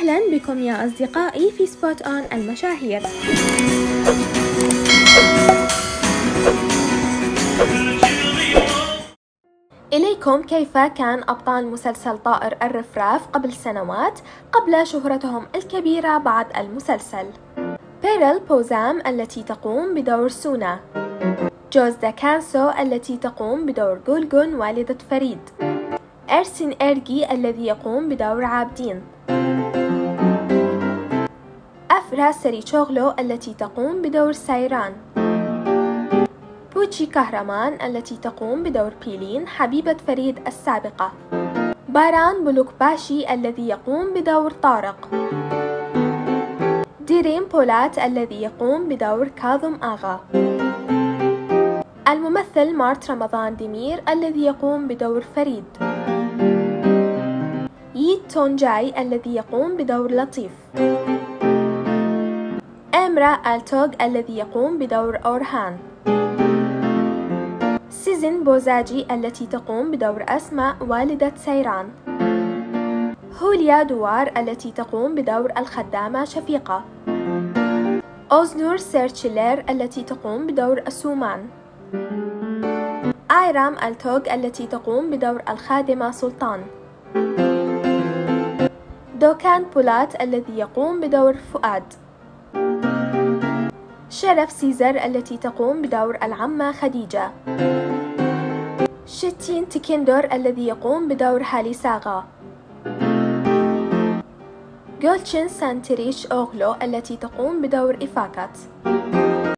أهلا بكم يا أصدقائي في سبوت أون المشاهير. إليكم كيف كان أبطال مسلسل طائر الرفراف قبل سنوات قبل شهرتهم الكبيرة بعد المسلسل؟ بيرل بوزام التي تقوم بدور سونا. جوز داكانسو التي تقوم بدور جولجون والدة فريد. أرسين إرجي الذي يقوم بدور عابدين. أفرا سريتشوغلو التي تقوم بدور سايران. بوتشي كهرمان التي تقوم بدور بيلين حبيبة فريد السابقة. باران بلوكباشي الذي يقوم بدور طارق. ديرين بولات الذي يقوم بدور كاظم آغا. الممثل مارت رمضان ديمير الذي يقوم بدور فريد. ييت تونجاي الذي يقوم بدور لطيف. أمرا ألتوغ الذي يقوم بدور أورهان. سيزن بوزاجي التي تقوم بدور أسماء والدة سايران. هوليا دوار التي تقوم بدور الخدامة شفيقة. أوزنور سيرتشلير التي تقوم بدور أسومان آيرام آلتوغ التي تقوم بدور الخادمة سلطان. دوكان بولات الذي يقوم بدور فؤاد. شرف سيزر التي تقوم بدور العمة خديجة. تشتين تكندور الذي يقوم بدور هاليس آغا. جولتشن سانتريش أوغلو التي تقوم بدور إفاكات.